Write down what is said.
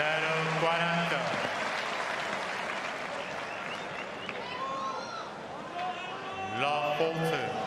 040. La Fonte.